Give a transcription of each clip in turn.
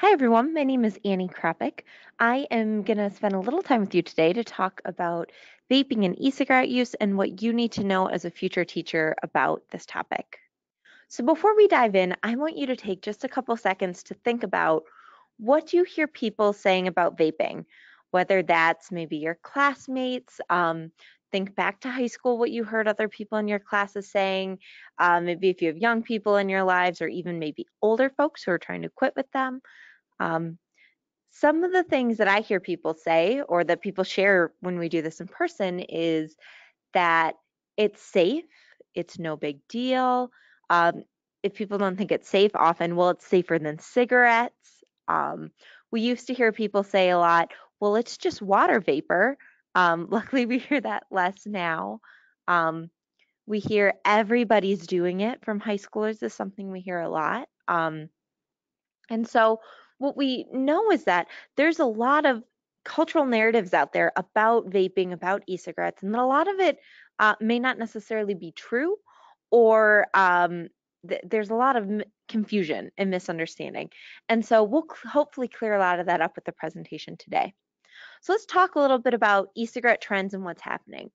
Hi, everyone. My name is Annie Krapik. I am going to spend a little time with you today to talk about vaping and e-cigarette use and what you need to know as a future teacher about this topic. So before we dive in, I want you to take just a couple seconds to think about what you hear people saying about vaping, whether that's maybe your classmates, um, think back to high school, what you heard other people in your classes saying, uh, maybe if you have young people in your lives or even maybe older folks who are trying to quit with them. Um, some of the things that I hear people say or that people share when we do this in person is that it's safe, it's no big deal. Um, if people don't think it's safe, often, well, it's safer than cigarettes. Um, we used to hear people say a lot, well, it's just water vapor. Um, luckily, we hear that less now. Um, we hear everybody's doing it from high schoolers is something we hear a lot. Um, and so what we know is that there's a lot of cultural narratives out there about vaping, about e-cigarettes, and a lot of it uh, may not necessarily be true, or um, th- there's a lot of m- confusion and misunderstanding. And so we'll cl- hopefully clear a lot of that up with the presentation today. So let's talk a little bit about e-cigarette trends and what's happening.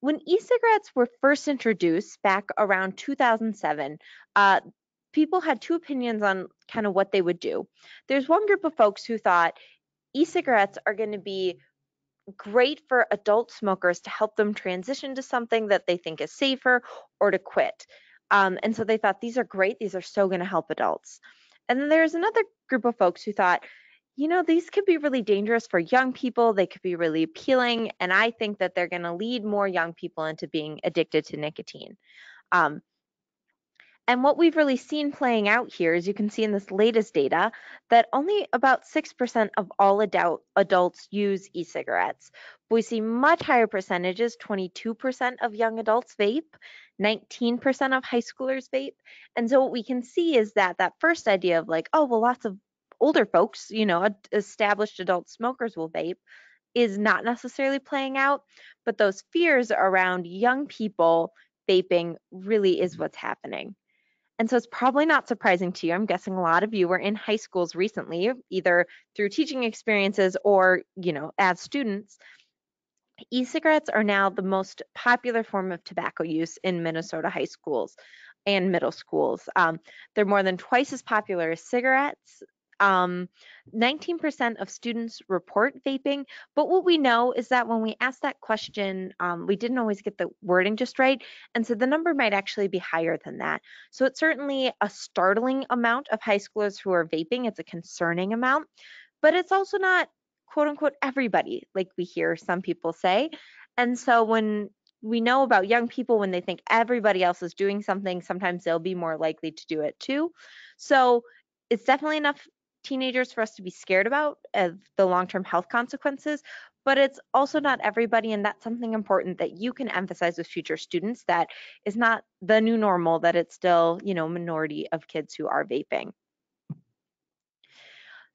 When e-cigarettes were first introduced back around 2007, uh, people had two opinions on kind of what they would do. There's one group of folks who thought e-cigarettes are going to be great for adult smokers to help them transition to something that they think is safer or to quit. Um, and so they thought these are great, these are so going to help adults. And then there's another group of folks who thought, you know, these could be really dangerous for young people. They could be really appealing. And I think that they're going to lead more young people into being addicted to nicotine. Um, and what we've really seen playing out here, as you can see in this latest data, that only about 6% of all adult, adults use e-cigarettes. We see much higher percentages, 22% of young adults vape, 19% of high schoolers vape. And so what we can see is that that first idea of like, oh, well, lots of older folks, you know, established adult smokers will vape is not necessarily playing out, but those fears around young people vaping really is what's happening. And so it's probably not surprising to you. I'm guessing a lot of you were in high schools recently, either through teaching experiences or, you know, as students. E-cigarettes are now the most popular form of tobacco use in Minnesota high schools and middle schools. Um, they're more than twice as popular as cigarettes. Um, 19% of students report vaping, but what we know is that when we asked that question, um, we didn't always get the wording just right, and so the number might actually be higher than that. So it's certainly a startling amount of high schoolers who are vaping. It's a concerning amount, but it's also not quote unquote everybody, like we hear some people say. And so when we know about young people when they think everybody else is doing something, sometimes they'll be more likely to do it too. So it's definitely enough teenagers for us to be scared about the long-term health consequences but it's also not everybody and that's something important that you can emphasize with future students that is not the new normal that it's still you know minority of kids who are vaping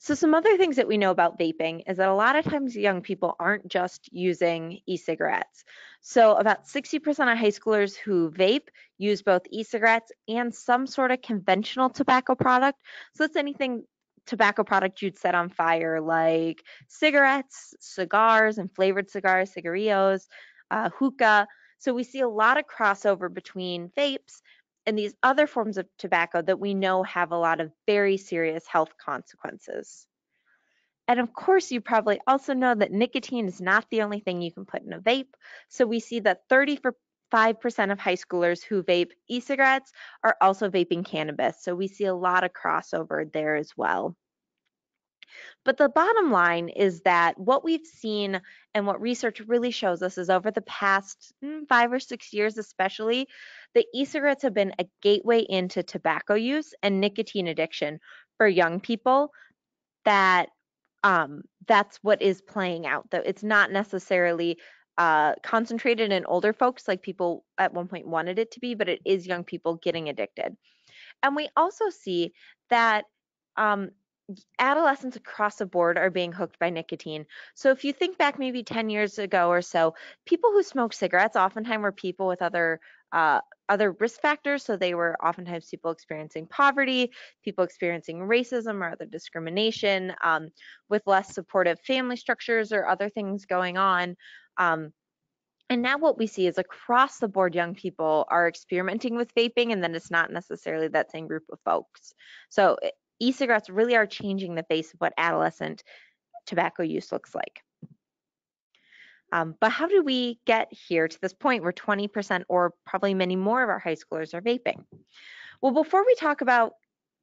so some other things that we know about vaping is that a lot of times young people aren't just using e-cigarettes. So about 60% of high schoolers who vape use both e-cigarettes and some sort of conventional tobacco product. So that's anything tobacco product you'd set on fire, like cigarettes, cigars, and flavored cigars, cigarillos, uh, hookah. So we see a lot of crossover between vapes and these other forms of tobacco that we know have a lot of very serious health consequences. And of course, you probably also know that nicotine is not the only thing you can put in a vape. So we see that 35% of high schoolers who vape e cigarettes are also vaping cannabis. So we see a lot of crossover there as well. But the bottom line is that what we've seen and what research really shows us is over the past mm, five or six years, especially, the e cigarettes have been a gateway into tobacco use and nicotine addiction for young people. That um, that's what is playing out. Though it's not necessarily uh, concentrated in older folks like people at one point wanted it to be, but it is young people getting addicted. And we also see that um, adolescents across the board are being hooked by nicotine. So if you think back maybe 10 years ago or so, people who smoked cigarettes oftentimes were people with other uh, other risk factors. So they were oftentimes people experiencing poverty, people experiencing racism or other discrimination, um, with less supportive family structures or other things going on. Um, and now what we see is across the board, young people are experimenting with vaping, and then it's not necessarily that same group of folks. So e-cigarettes really are changing the face of what adolescent tobacco use looks like. Um, but how do we get here to this point where 20% or probably many more of our high schoolers are vaping? Well, before we talk about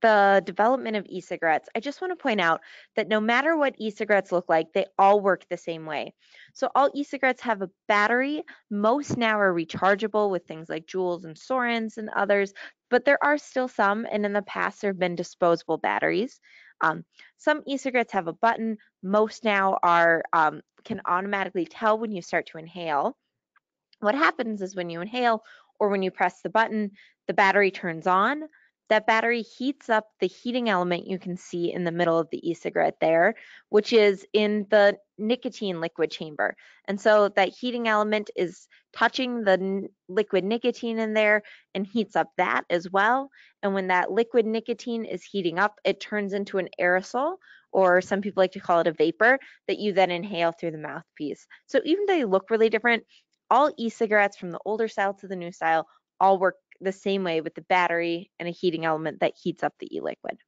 the development of e-cigarettes, I just want to point out that no matter what e-cigarettes look like, they all work the same way. So all e-cigarettes have a battery. Most now are rechargeable with things like Juuls and Suorins and others, but there are still some, and in the past there have been disposable batteries. Um, some e-cigarettes have a button. Most now are um, can automatically tell when you start to inhale. What happens is when you inhale or when you press the button, the battery turns on. That battery heats up the heating element you can see in the middle of the e-cigarette there, which is in the nicotine liquid chamber. And so that heating element is touching the liquid nicotine in there and heats up that as well. And when that liquid nicotine is heating up, it turns into an aerosol, or some people like to call it a vapor, that you then inhale through the mouthpiece. So even though they look really different, all e-cigarettes from the older style to the new style all work the same way with the battery and a heating element that heats up the e-liquid.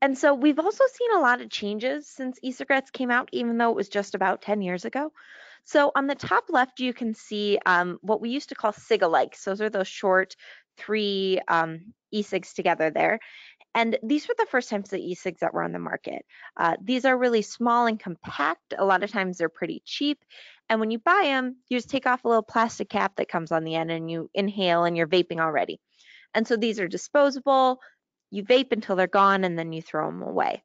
And so we've also seen a lot of changes since e-cigarettes came out, even though it was just about 10 years ago. So on the top left, you can see um, what we used to call cigalikes. Those are those short three um, e-cigs together there. And these were the first types of e-cigs that were on the market. Uh, these are really small and compact. A lot of times they're pretty cheap. And when you buy them, you just take off a little plastic cap that comes on the end and you inhale and you're vaping already. And so these are disposable. You vape until they're gone and then you throw them away.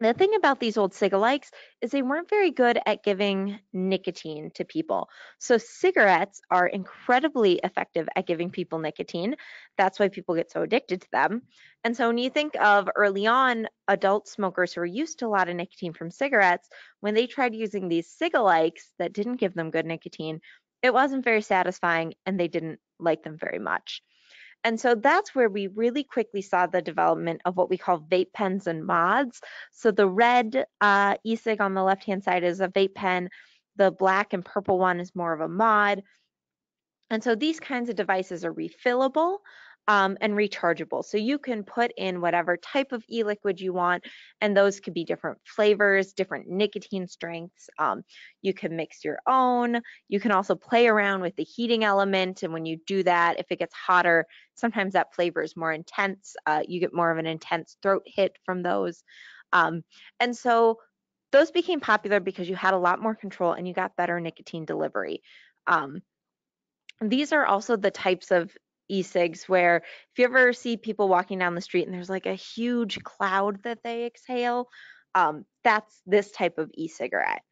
The thing about these old cigalikes is they weren't very good at giving nicotine to people. So cigarettes are incredibly effective at giving people nicotine. That's why people get so addicted to them. And so when you think of early on adult smokers who are used to a lot of nicotine from cigarettes, when they tried using these cigalikes that didn't give them good nicotine, it wasn't very satisfying and they didn't like them very much. And so that's where we really quickly saw the development of what we call vape pens and mods. So the red uh, e-cig on the left-hand side is a vape pen. The black and purple one is more of a mod. And so these kinds of devices are refillable um, and rechargeable. So you can put in whatever type of e-liquid you want, and those could be different flavors, different nicotine strengths. Um, you can mix your own. You can also play around with the heating element, and when you do that, if it gets hotter, sometimes that flavor is more intense. Uh, you get more of an intense throat hit from those. Um, and so those became popular because you had a lot more control and you got better nicotine delivery. Um, these are also the types of e-cigs where if you ever see people walking down the street and there's like a huge cloud that they exhale, um, that's this type of e-cigarette.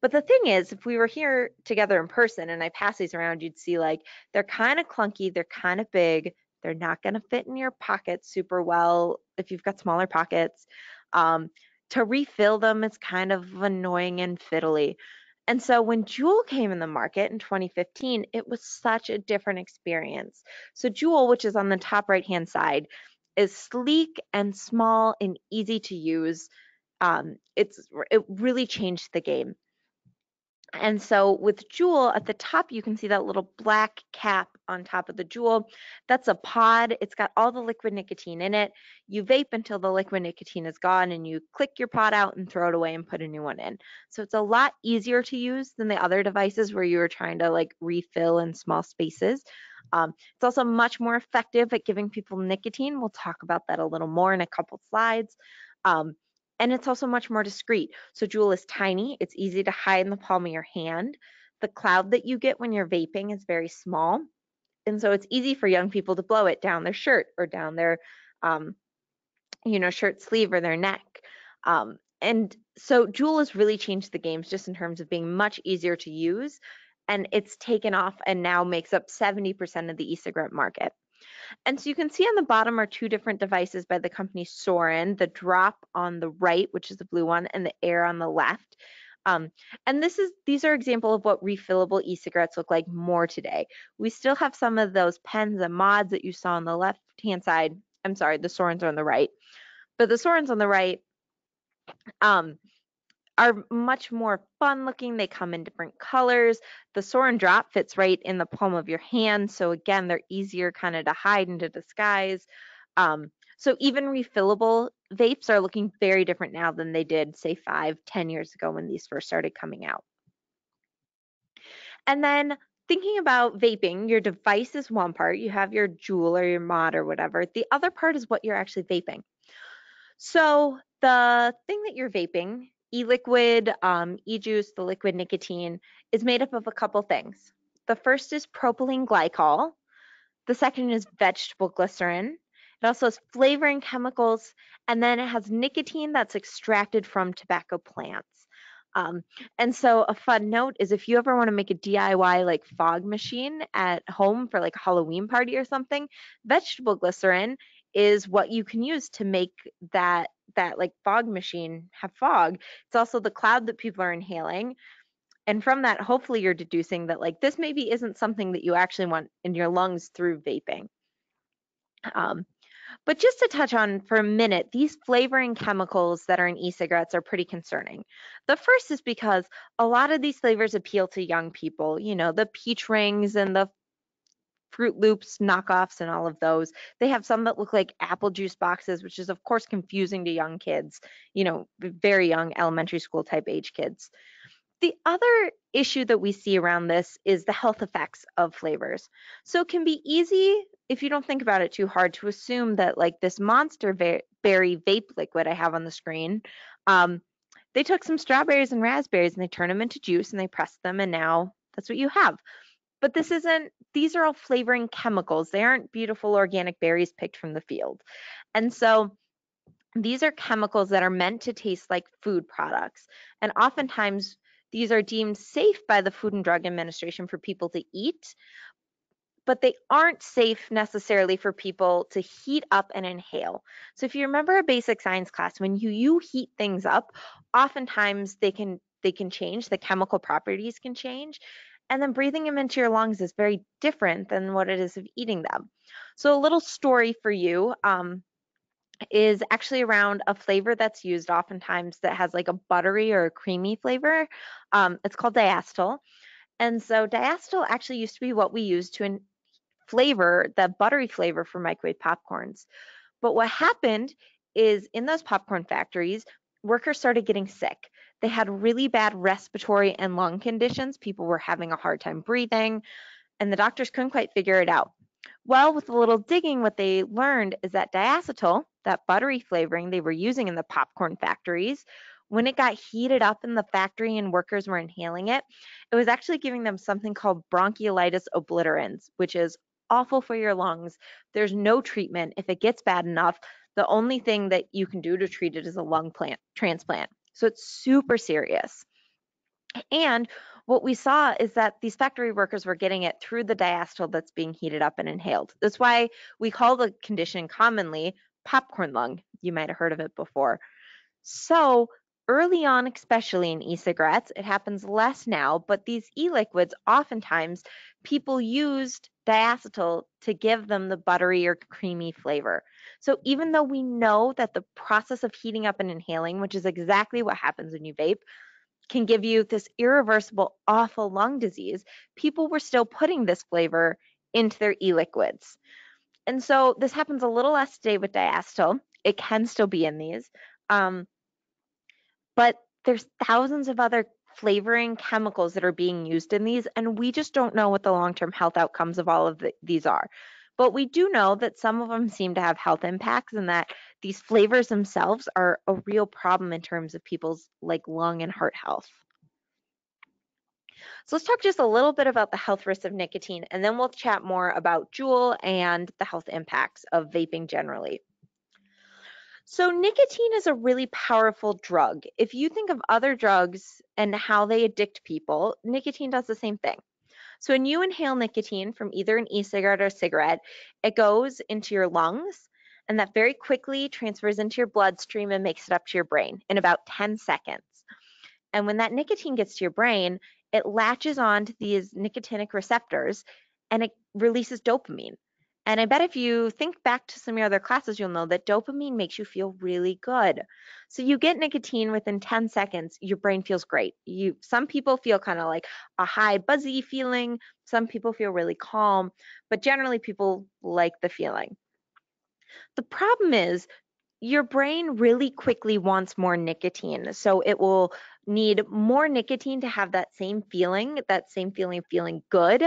But the thing is, if we were here together in person and I pass these around, you'd see like they're kind of clunky, they're kind of big, they're not going to fit in your pocket super well if you've got smaller pockets. Um, to refill them is kind of annoying and fiddly. And so when Juul came in the market in 2015, it was such a different experience. So Juul, which is on the top right hand side, is sleek and small and easy to use. Um, it's it really changed the game. And so with Juul at the top, you can see that little black cap on top of the Juul. That's a pod. It's got all the liquid nicotine in it. You vape until the liquid nicotine is gone and you click your pod out and throw it away and put a new one in. So it's a lot easier to use than the other devices where you were trying to like refill in small spaces. Um, it's also much more effective at giving people nicotine. We'll talk about that a little more in a couple slides. Um, and it's also much more discreet. So Juul is tiny, it's easy to hide in the palm of your hand. The cloud that you get when you're vaping is very small. And so it's easy for young people to blow it down their shirt or down their, um, you know, shirt sleeve or their neck. Um, and so Juul has really changed the games just in terms of being much easier to use. And it's taken off and now makes up 70% of the e-cigarette market. And so you can see on the bottom are two different devices by the company Suorin, the drop on the right, which is the blue one, and the air on the left. Um, and this is these are example of what refillable e-cigarettes look like more today. We still have some of those pens and mods that you saw on the left hand side. I'm sorry, the Suorins are on the right. But the Suorins on the right um, are much more fun looking. They come in different colors. The Suorin drop fits right in the palm of your hand. So again, they're easier kind of to hide and to disguise. Um, so even refillable vapes are looking very different now than they did, say, five, ten years ago when these first started coming out. And then thinking about vaping, your device is one part. You have your Juul or your mod or whatever. The other part is what you're actually vaping. So the thing that you're vaping, e-liquid, um, e-juice, the liquid nicotine, is made up of a couple things. The first is propylene glycol. The second is vegetable glycerin. It also has flavoring chemicals, and then it has nicotine that's extracted from tobacco plants. Um, and so a fun note is if you ever want to make a DIY like fog machine at home for like a Halloween party or something, vegetable glycerin is what you can use to make that that like fog machine have fog. It's also the cloud that people are inhaling. And from that, hopefully you're deducing that like this maybe isn't something that you actually want in your lungs through vaping. Um, but just to touch on for a minute, these flavoring chemicals that are in e-cigarettes are pretty concerning. The first is because a lot of these flavors appeal to young people, you know, the peach rings and the Froot Loops knockoffs and all of those. They have some that look like apple juice boxes, which is of course confusing to young kids, you know, very young elementary school type age kids. The other issue that we see around this is the health effects of flavors. So it can be easy if you don't think about it too hard to assume that like this monster berry vape liquid I have on the screen, um, they took some strawberries and raspberries and they turned them into juice and they pressed them and now that's what you have. But this isn't, these are all flavoring chemicals. They aren't beautiful organic berries picked from the field. And so these are chemicals that are meant to taste like food products. And oftentimes these are deemed safe by the Food and Drug Administration for people to eat, but they aren't safe necessarily for people to heat up and inhale. So if you remember a basic science class, when you, you heat things up, oftentimes they can they can change, the chemical properties can change. And then breathing them into your lungs is very different than what it is of eating them. So a little story for you um, is actually around a flavor that's used oftentimes that has like a buttery or a creamy flavor. Um, it's called diacetyl. And so diacetyl actually used to be what we used to flavor the buttery flavor for microwave popcorns. But what happened is in those popcorn factories, workers started getting sick. They had really bad respiratory and lung conditions. People were having a hard time breathing, and the doctors couldn't quite figure it out. Well, with a little digging, what they learned is that diacetyl, that buttery flavoring they were using in the popcorn factories, when it got heated up in the factory and workers were inhaling it, it was actually giving them something called bronchiolitis obliterans, which is awful for your lungs. There's no treatment. If it gets bad enough, the only thing that you can do to treat it is a lung plant transplant. So it's super serious. And what we saw is that these factory workers were getting it through the diacetyl that's being heated up and inhaled. That's why we call the condition commonly popcorn lung. You might have heard of it before. So early on, especially in e-cigarettes, it happens less now, but these e-liquids, oftentimes people used diacetyl to give them the buttery or creamy flavor. So even though we know that the process of heating up and inhaling, which is exactly what happens when you vape, can give you this irreversible, awful lung disease, people were still putting this flavor into their e-liquids. And so this happens a little less today with diacetyl. It can still be in these. Um, but there's thousands of other flavoring chemicals that are being used in these, and we just don't know what the long-term health outcomes of all of the, these are. But we do know that some of them seem to have health impacts and that these flavors themselves are a real problem in terms of people's like lung and heart health. So let's talk just a little bit about the health risks of nicotine and then we'll chat more about Juul and the health impacts of vaping generally. So nicotine is a really powerful drug. If you think of other drugs and how they addict people, nicotine does the same thing. So when you inhale nicotine from either an e-cigarette or a cigarette, it goes into your lungs and that very quickly transfers into your bloodstream and makes it up to your brain in about 10 seconds. And when that nicotine gets to your brain, it latches on to these nicotinic receptors and it releases dopamine. And I bet if you think back to some of your other classes, you'll know that dopamine makes you feel really good. So you get nicotine within 10 seconds, your brain feels great. You some people feel kind of like a high buzzy feeling, some people feel really calm, but generally people like the feeling. The problem is your brain really quickly wants more nicotine. So it will need more nicotine to have that same feeling, that same feeling of feeling good.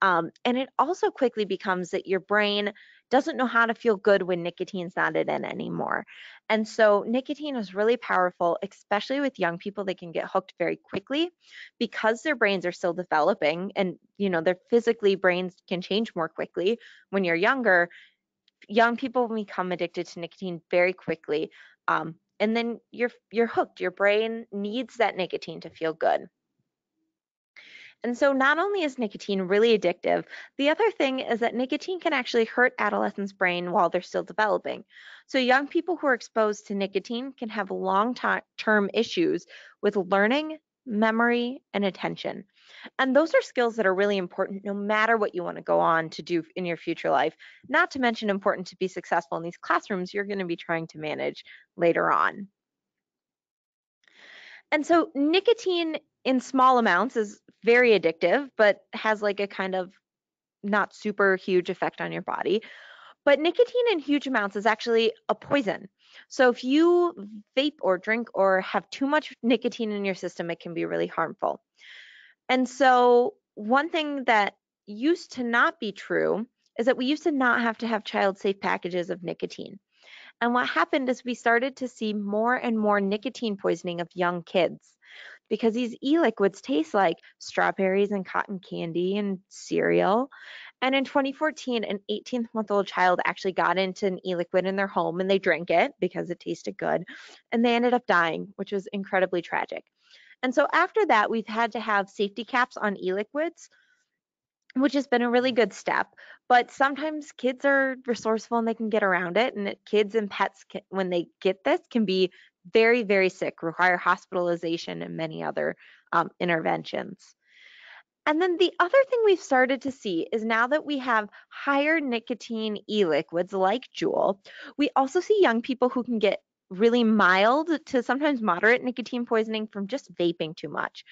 Um, and it also quickly becomes that your brain doesn't know how to feel good when nicotine's not in anymore. And so nicotine is really powerful, especially with young people. They can get hooked very quickly because their brains are still developing and, you know, their physically brains can change more quickly when you're younger. Young people become addicted to nicotine very quickly. Um, and then you're you're hooked. Your brain needs that nicotine to feel good. And so not only is nicotine really addictive, the other thing is that nicotine can actually hurt adolescents' brain while they're still developing. So young people who are exposed to nicotine can have long-term issues with learning, memory, and attention. And those are skills that are really important no matter what you want to go on to do in your future life. Not to mention important to be successful in these classrooms you're going to be trying to manage later on. And so nicotine in small amounts is very addictive, but has like a kind of not super huge effect on your body. But nicotine in huge amounts is actually a poison. So if you vape or drink or have too much nicotine in your system, it can be really harmful. And so one thing that used to not be true is that we used to not have to have child safe packages of nicotine. And what happened is we started to see more and more nicotine poisoning of young kids because these e-liquids taste like strawberries and cotton candy and cereal. And in 2014, an 18 month old child actually got into an e liquid in their home and they drank it because it tasted good. And they ended up dying, which was incredibly tragic. And so after that, we've had to have safety caps on e liquids, which has been a really good step. But sometimes kids are resourceful and they can get around it. And kids and pets, can, when they get this, can be very, very sick, require hospitalization and many other um, interventions. And then the other thing we've started to see is now that we have higher nicotine e liquids like Juul, we also see young people who can get really mild to sometimes moderate nicotine poisoning from just vaping too much.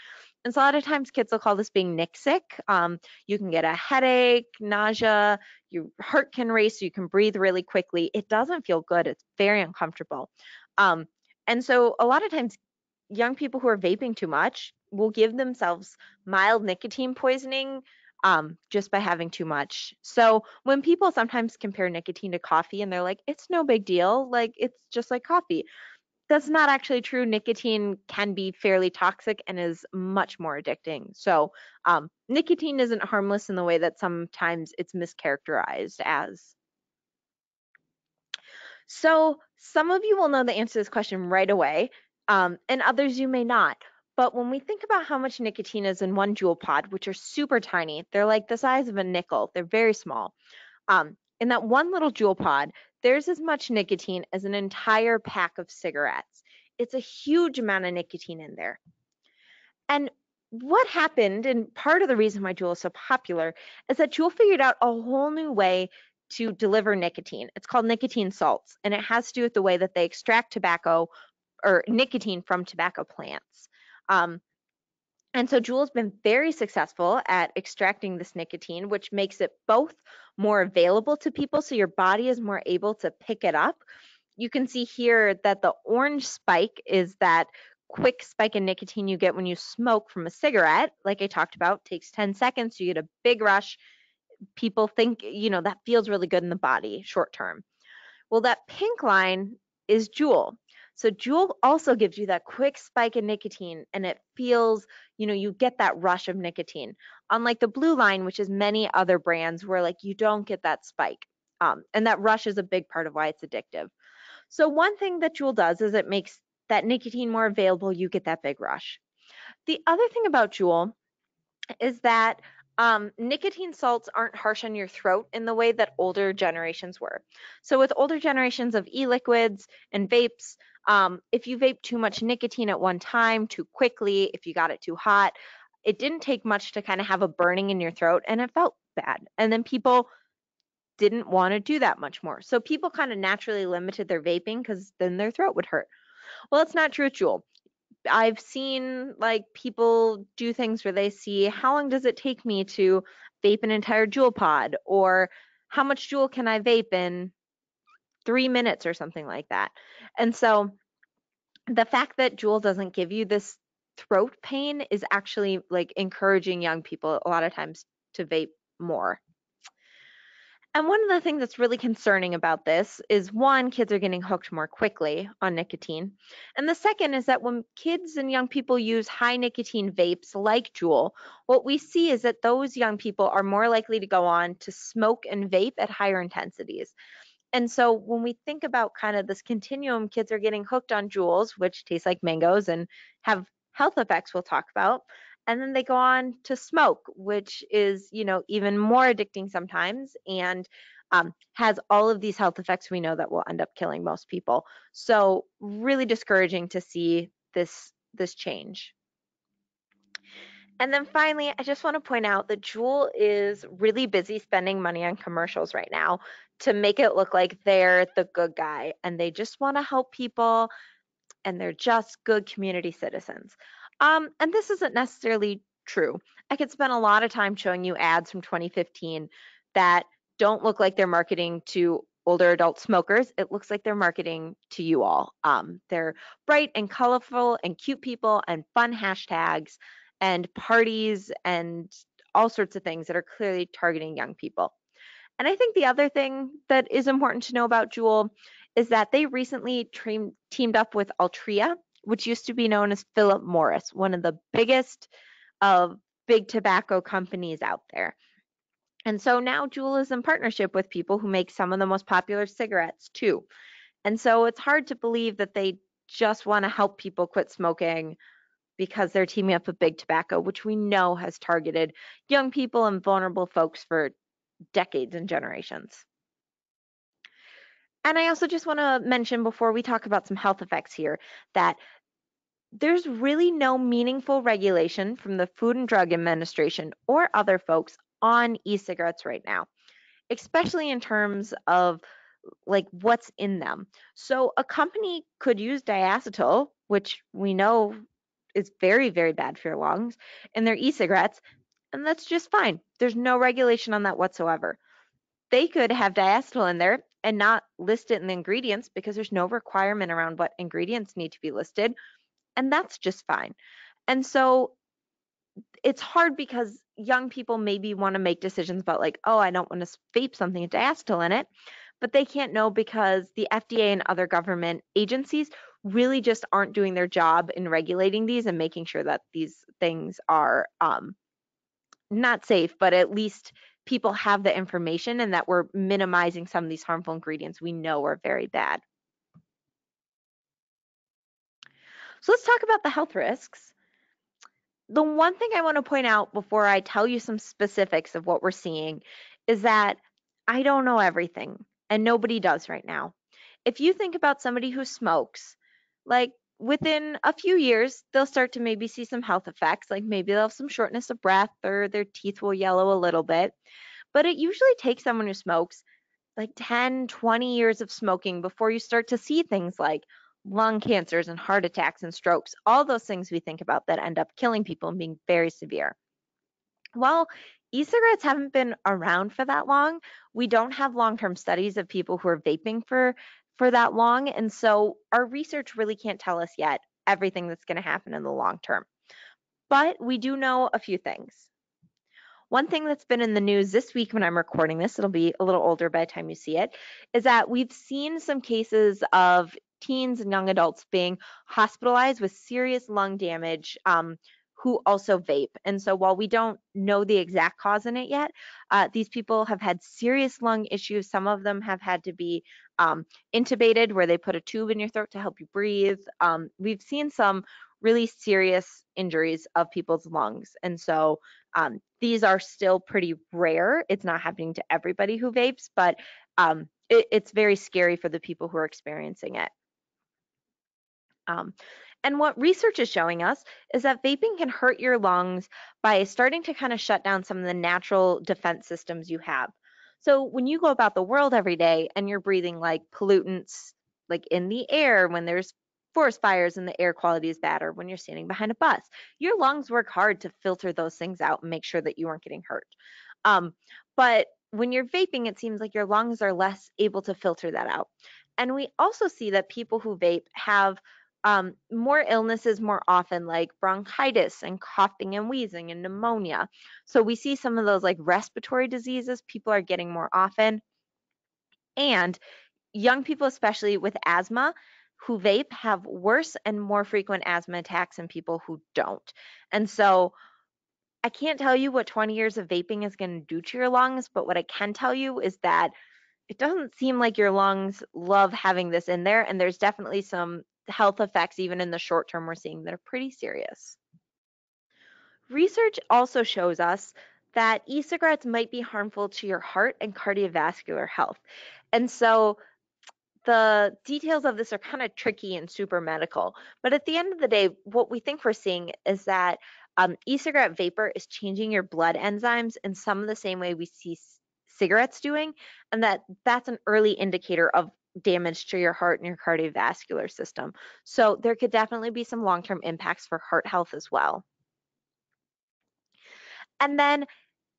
And so a lot of times kids will call this being nick sick. Um, you can get a headache, nausea, your heart can race, you can breathe really quickly. It doesn't feel good. It's very uncomfortable. Um, and so a lot of times young people who are vaping too much will give themselves mild nicotine poisoning um, just by having too much. So when people sometimes compare nicotine to coffee and they're like, it's no big deal, like it's just like coffee. That's not actually true. Nicotine can be fairly toxic and is much more addicting. So um, nicotine isn't harmless in the way that sometimes it's mischaracterized as. So some of you will know the answer to this question right away, um, and others you may not. But when we think about how much nicotine is in one Juul pod, which are super tiny, they're like the size of a nickel, they're very small. Um, in that one little Juul pod, there's as much nicotine as an entire pack of cigarettes. It's a huge amount of nicotine in there. And what happened, and part of the reason why Juul is so popular, is that Juul figured out a whole new way to deliver nicotine. It's called nicotine salts, and it has to do with the way that they extract tobacco or nicotine from tobacco plants. Um, and so Juul's been very successful at extracting this nicotine, which makes it both more available to people, so your body is more able to pick it up. You can see here that the orange spike is that quick spike in nicotine you get when you smoke from a cigarette. Like I talked about, takes 10 seconds, you get a big rush. People think, you know, that feels really good in the body short term. Well, that pink line is Juul. So Juul also gives you that quick spike in nicotine and it feels, you know, you get that rush of nicotine. Unlike the blue line, which is many other brands where like you don't get that spike. Um, and that rush is a big part of why it's addictive. So one thing that Juul does is it makes that nicotine more available, you get that big rush. The other thing about Juul is that Um, nicotine salts aren't harsh on your throat in the way that older generations were. So with older generations of e-liquids and vapes, um, if you vape too much nicotine at one time, too quickly, if you got it too hot, it didn't take much to kind of have a burning in your throat and it felt bad. And then people didn't want to do that much more. So people kind of naturally limited their vaping because then their throat would hurt. Well, it's not true with Juul. I've seen like people do things where they see how long does it take me to vape an entire Juul pod or how much Juul can I vape in three minutes or something like that. And so the fact that Juul doesn't give you this throat pain is actually like encouraging young people a lot of times to vape more. And one of the things that's really concerning about this is one, kids are getting hooked more quickly on nicotine. And the second is that when kids and young people use high nicotine vapes like Juul, what we see is that those young people are more likely to go on to smoke and vape at higher intensities. And so when we think about kind of this continuum, kids are getting hooked on Juuls, which taste like mangoes and have health effects we'll talk about and then they go on to smoke which is you know even more addicting sometimes and um, has all of these health effects we know that will end up killing most people so really discouraging to see this this change and then finally, I just want to point out that Juul is really busy spending money on commercials right now to make it look like they're the good guy and they just want to help people and they're just good community citizens. Um, and this isn't necessarily true. I could spend a lot of time showing you ads from 2015 that don't look like they're marketing to older adult smokers. It looks like they're marketing to you all. Um, they're bright and colorful and cute people and fun hashtags and parties and all sorts of things that are clearly targeting young people. And I think the other thing that is important to know about Juul is that they recently teamed up with Altria, which used to be known as Philip Morris, one of the biggest of big tobacco companies out there. And so now Juul is in partnership with people who make some of the most popular cigarettes too. And so it's hard to believe that they just want to help people quit smoking because they're teaming up with big tobacco, which we know has targeted young people and vulnerable folks for decades and generations. And I also just want to mention before we talk about some health effects here that there's really no meaningful regulation from the Food and Drug Administration or other folks on e-cigarettes right now, especially in terms of like what's in them. So a company could use diacetyl, which we know is very, very bad for your lungs, in their e-cigarettes, and that's just fine. There's no regulation on that whatsoever. They could have diacetyl in there and not list it in the ingredients because there's no requirement around what ingredients need to be listed and that's just fine. And so it's hard because young people maybe want to make decisions about like, oh, I don't want to vape something with diacetyl in it, but they can't know because the FDA and other government agencies really just aren't doing their job in regulating these and making sure that these things are um, not safe, but at least people have the information and that we're minimizing some of these harmful ingredients we know are very bad. So let's talk about the health risks. The one thing I want to point out before I tell you some specifics of what we're seeing is that I don't know everything, and nobody does right now. If you think about somebody who smokes, like within a few years, they'll start to maybe see some health effects, like maybe they'll have some shortness of breath or their teeth will yellow a little bit. But it usually takes someone who smokes like 10, 20 years of smoking before you start to see things like lung cancers and heart attacks and strokes, all those things we think about that end up killing people and being very severe. While e-cigarettes haven't been around for that long, we don't have long-term studies of people who are vaping for for that long, and so our research really can't tell us yet everything that's going to happen in the long term. But we do know a few things. One thing that's been in the news this week when I'm recording this, it'll be a little older by the time you see it, is that we've seen some cases of teens and young adults being hospitalized with serious lung damage um, who also vape. And so while we don't know the exact cause in it yet, uh, these people have had serious lung issues. Some of them have had to be um, intubated where they put a tube in your throat to help you breathe. Um, we've seen some really serious injuries of people's lungs. And so um, these are still pretty rare. It's not happening to everybody who vapes, but um, it, it's very scary for the people who are experiencing it. Um, and what research is showing us is that vaping can hurt your lungs by starting to kind of shut down some of the natural defense systems you have. So when you go about the world every day and you're breathing like pollutants like in the air when there's forest fires and the air quality is bad or when you're standing behind a bus, your lungs work hard to filter those things out and make sure that you aren't getting hurt. Um, but when you're vaping, it seems like your lungs are less able to filter that out. And we also see that people who vape have um, more illnesses more often, like bronchitis and coughing and wheezing and pneumonia. So we see some of those like respiratory diseases people are getting more often. And young people, especially with asthma, who vape have worse and more frequent asthma attacks than people who don't. And so I can't tell you what 20 years of vaping is going to do to your lungs, but what I can tell you is that it doesn't seem like your lungs love having this in there. And there's definitely some health effects, even in the short term, we're seeing that are pretty serious. Research also shows us that e cigarettes might be harmful to your heart and cardiovascular health. And so the details of this are kind of tricky and super medical. But at the end of the day, what we think we're seeing is that um, e cigarette vapor is changing your blood enzymes in some of the same way we see cigarettes doing, and that that's an early indicator of damage to your heart and your cardiovascular system. So there could definitely be some long-term impacts for heart health as well. And then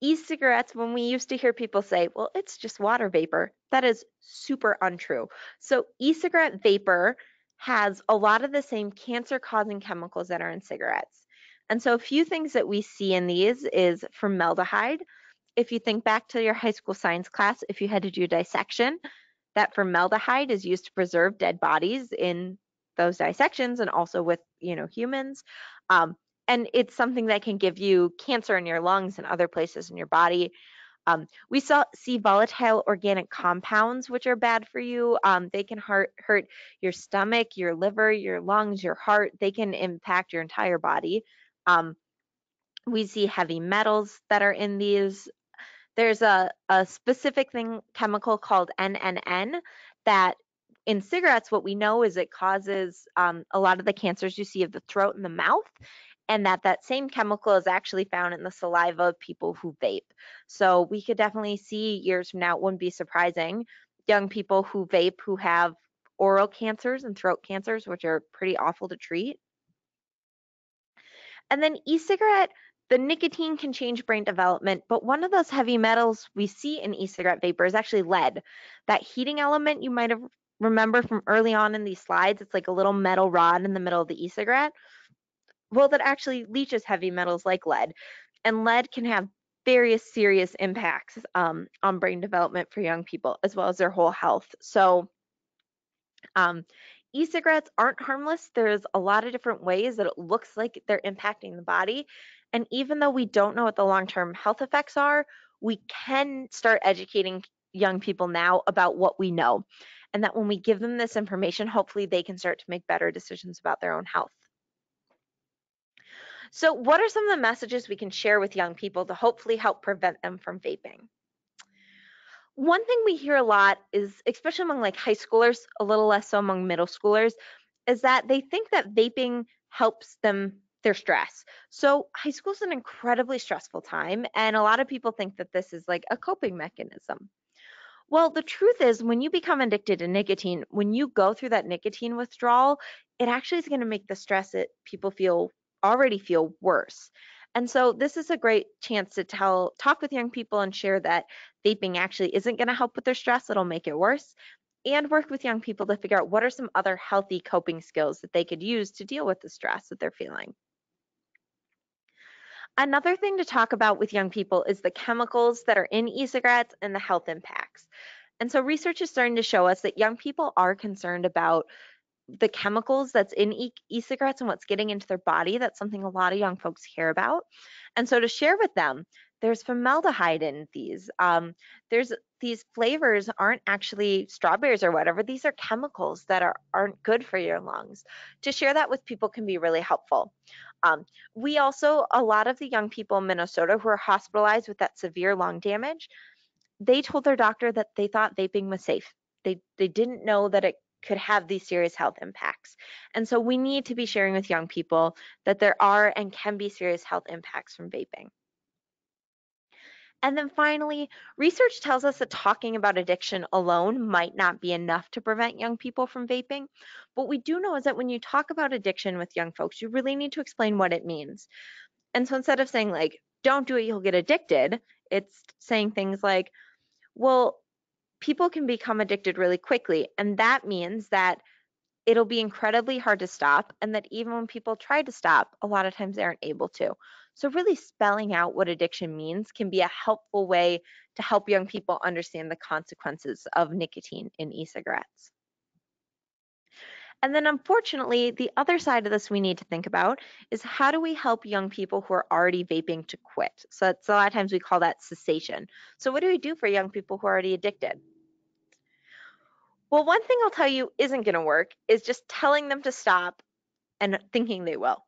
e-cigarettes, when we used to hear people say, well, it's just water vapor, that is super untrue. So e-cigarette vapor has a lot of the same cancer-causing chemicals that are in cigarettes. And so a few things that we see in these is formaldehyde. If you think back to your high school science class, if you had to do dissection, that formaldehyde is used to preserve dead bodies in those dissections and also with you know humans. Um, and it's something that can give you cancer in your lungs and other places in your body. Um, we saw, see volatile organic compounds which are bad for you. Um, they can hurt, hurt your stomach your liver your lungs your heart. They can impact your entire body. Um, we see heavy metals that are in these there's a, a specific thing chemical called NNN that in cigarettes, what we know is it causes um, a lot of the cancers you see of the throat and the mouth, and that that same chemical is actually found in the saliva of people who vape. So we could definitely see years from now, it wouldn't be surprising, young people who vape who have oral cancers and throat cancers, which are pretty awful to treat. And then e-cigarette the nicotine can change brain development, but one of those heavy metals we see in e-cigarette vapor is actually lead. That heating element you might have remember from early on in these slides, it's like a little metal rod in the middle of the e-cigarette. Well, that actually leaches heavy metals like lead, and lead can have various serious impacts um, on brain development for young people as well as their whole health. So um, e-cigarettes aren't harmless. There's a lot of different ways that it looks like they're impacting the body. And even though we don't know what the long term health effects are, we can start educating young people now about what we know. And that when we give them this information, hopefully they can start to make better decisions about their own health. So, what are some of the messages we can share with young people to hopefully help prevent them from vaping? One thing we hear a lot is, especially among like high schoolers, a little less so among middle schoolers, is that they think that vaping helps them their stress. So high school is an incredibly stressful time, and a lot of people think that this is like a coping mechanism. Well, the truth is, when you become addicted to nicotine, when you go through that nicotine withdrawal, it actually is going to make the stress that people feel already feel worse. And so this is a great chance to tell talk with young people and share that vaping actually isn't going to help with their stress, it'll make it worse. And work with young people to figure out what are some other healthy coping skills that they could use to deal with the stress that they're feeling. Another thing to talk about with young people is the chemicals that are in e-cigarettes and the health impacts. And so research is starting to show us that young people are concerned about the chemicals that's in e-cigarettes and what's getting into their body. That's something a lot of young folks care about. And so to share with them there's formaldehyde in these. Um, there's these flavors aren't actually strawberries or whatever. These are chemicals that are aren't good for your lungs. To share that with people can be really helpful. Um, we also, a lot of the young people in Minnesota who are hospitalized with that severe lung damage, they told their doctor that they thought vaping was safe. They they didn't know that it could have these serious health impacts. And so we need to be sharing with young people that there are and can be serious health impacts from vaping. And then finally, research tells us that talking about addiction alone might not be enough to prevent young people from vaping. What we do know is that when you talk about addiction with young folks, you really need to explain what it means. And so instead of saying, like, don't do it, you'll get addicted, it's saying things like, well, people can become addicted really quickly. And that means that it'll be incredibly hard to stop, and that even when people try to stop, a lot of times they aren't able to. So, really spelling out what addiction means can be a helpful way to help young people understand the consequences of nicotine in e cigarettes. And then, unfortunately, the other side of this we need to think about is how do we help young people who are already vaping to quit? So, it's a lot of times we call that cessation. So, what do we do for young people who are already addicted? Well, one thing I'll tell you isn't going to work is just telling them to stop and thinking they will.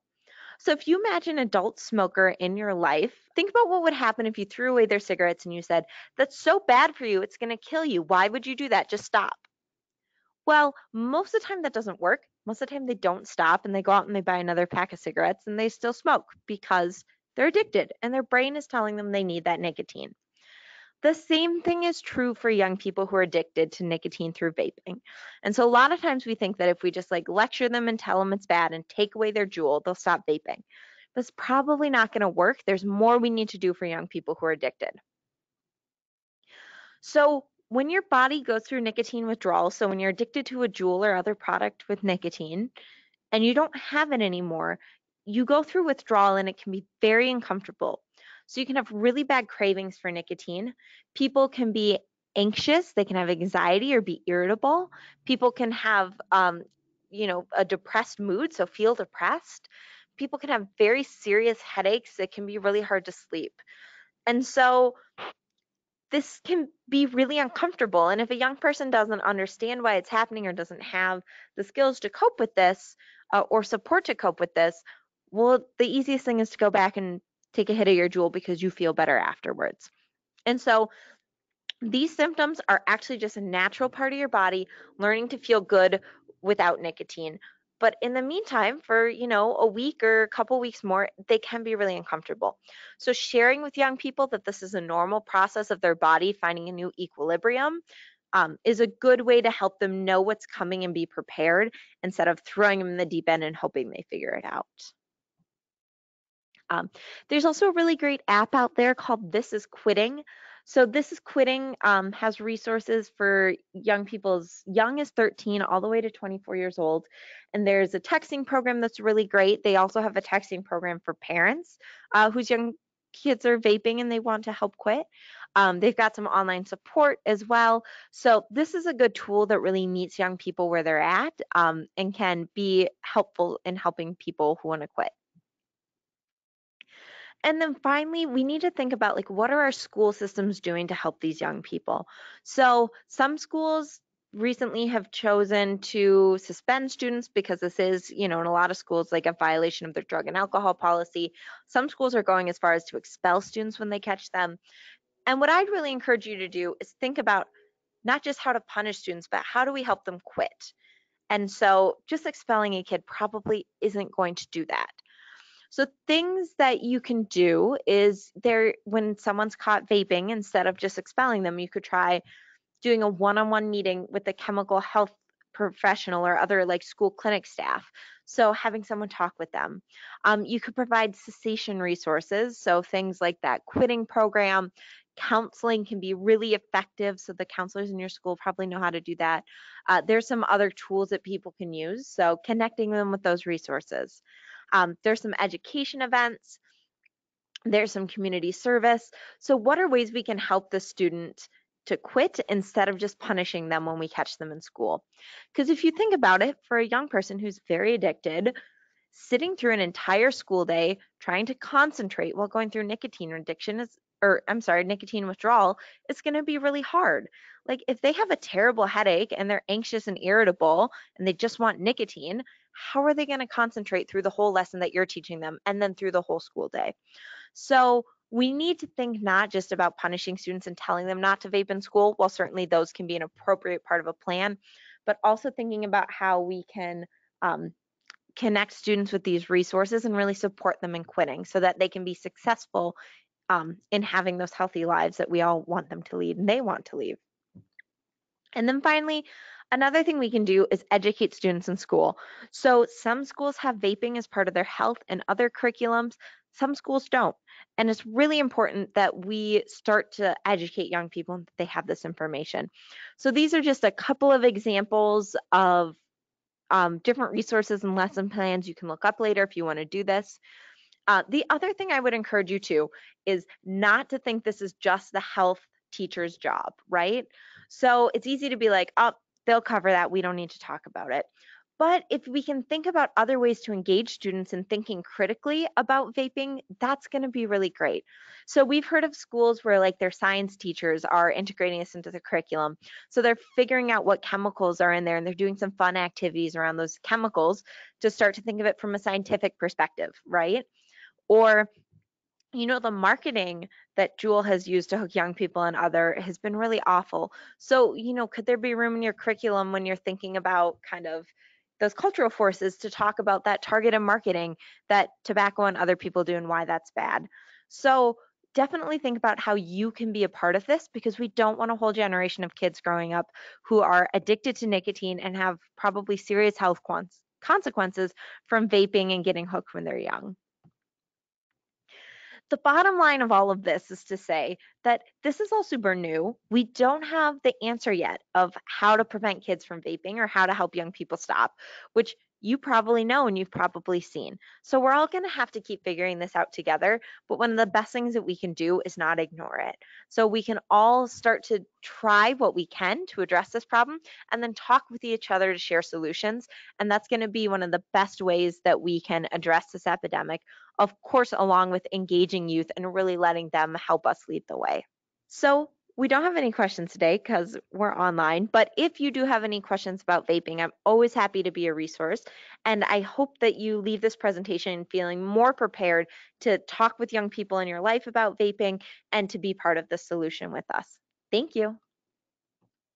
So if you imagine an adult smoker in your life, think about what would happen if you threw away their cigarettes and you said, That's so bad for you, it's going to kill you. Why would you do that? Just stop. Well, most of the time that doesn't work. Most of the time they don't stop and they go out and they buy another pack of cigarettes and they still smoke because they're addicted and their brain is telling them they need that nicotine. The same thing is true for young people who are addicted to nicotine through vaping. And so a lot of times we think that if we just like lecture them and tell them it's bad and take away their Juul, they'll stop vaping. But it's probably not going to work. There's more we need to do for young people who are addicted. So when your body goes through nicotine withdrawal, so when you're addicted to a Juul or other product with nicotine and you don't have it anymore, you go through withdrawal and it can be very uncomfortable. So you can have really bad cravings for nicotine. People can be anxious, they can have anxiety or be irritable. People can have, um, you know, a depressed mood, so feel depressed. People can have very serious headaches. It can be really hard to sleep. And so this can be really uncomfortable. And if a young person doesn't understand why it's happening or doesn't have the skills to cope with this uh, or support to cope with this, well, the easiest thing is to go back and take a hit of your Juul because you feel better afterwards. And so these symptoms are actually just a natural part of your body learning to feel good without nicotine. But in the meantime, for you know a week or a couple weeks more, they can be really uncomfortable. So sharing with young people that this is a normal process of their body finding a new equilibrium um, is a good way to help them know what's coming and be prepared instead of throwing them in the deep end and hoping they figure it out. Um, there's also a really great app out there called This is Quitting. So This is Quitting um, has resources for young people as young as 13 all the way to 24 years old. And there's a texting program that's really great. They also have a texting program for parents uh, whose young kids are vaping and they want to help quit. Um, they've got some online support as well. So this is a good tool that really meets young people where they're at um, and can be helpful in helping people who want to quit. And then finally, we need to think about like what are our school systems doing to help these young people? So some schools recently have chosen to suspend students because this is, you know, in a lot of schools like a violation of their drug and alcohol policy. Some schools are going as far as to expel students when they catch them. And what I'd really encourage you to do is think about not just how to punish students, but how do we help them quit? And so just expelling a kid probably isn't going to do that. So things that you can do is there when someone's caught vaping, instead of just expelling them, you could try doing a one-on-one meeting with the chemical health professional or other like school clinic staff. So having someone talk with them. Um, you could provide cessation resources. So things like that quitting program, counseling can be really effective. So the counselors in your school probably know how to do that. Uh, there's some other tools that people can use. So connecting them with those resources. Um, there's some education events. There's some community service. So what are ways we can help the student to quit instead of just punishing them when we catch them in school? Because if you think about it, for a young person who's very addicted, sitting through an entire school day trying to concentrate while going through nicotine addiction is or I'm sorry, nicotine withdrawal, it's going to be really hard. Like if they have a terrible headache and they're anxious and irritable and they just want nicotine, how are they going to concentrate through the whole lesson that you're teaching them and then through the whole school day? So we need to think not just about punishing students and telling them not to vape in school, while certainly those can be an appropriate part of a plan, but also thinking about how we can um, connect students with these resources and really support them in quitting so that they can be successful um, in having those healthy lives that we all want them to lead and they want to lead. And then finally, another thing we can do is educate students in school. So some schools have vaping as part of their health and other curriculums. Some schools don't. And it's really important that we start to educate young people that they have this information. So these are just a couple of examples of um, different resources and lesson plans you can look up later if you want to do this. Uh, the other thing I would encourage you to is not to think this is just the health teacher's job, right? So it's easy to be like, oh, they'll cover that. We don't need to talk about it. But if we can think about other ways to engage students in thinking critically about vaping, that's going to be really great. So we've heard of schools where like their science teachers are integrating this into the curriculum. So they're figuring out what chemicals are in there and they're doing some fun activities around those chemicals to start to think of it from a scientific perspective, right? Or you know, the marketing that Juul has used to hook young people and other has been really awful. So, you know, could there be room in your curriculum when you're thinking about kind of those cultural forces to talk about that targeted marketing that tobacco and other people do and why that's bad. So definitely think about how you can be a part of this because we don't want a whole generation of kids growing up who are addicted to nicotine and have probably serious health consequences from vaping and getting hooked when they're young the bottom line of all of this is to say that this is all super new. We don't have the answer yet of how to prevent kids from vaping or how to help young people stop, which you probably know and you've probably seen. So we're all going to have to keep figuring this out together. But one of the best things that we can do is not ignore it. So we can all start to try what we can to address this problem and then talk with each other to share solutions. And that's going to be one of the best ways that we can address this epidemic, of course, along with engaging youth and really letting them help us lead the way. So we don't have any questions today because we're online, but if you do have any questions about vaping, I'm always happy to be a resource. And I hope that you leave this presentation feeling more prepared to talk with young people in your life about vaping and to be part of the solution with us. Thank you.